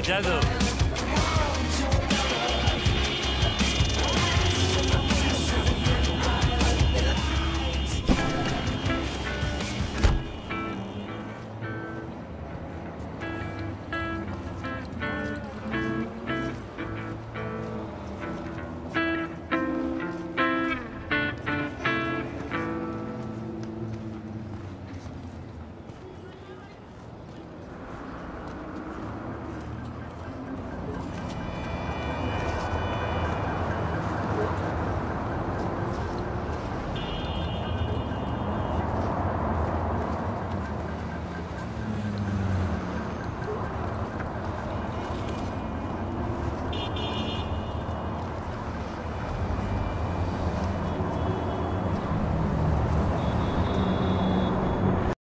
We did.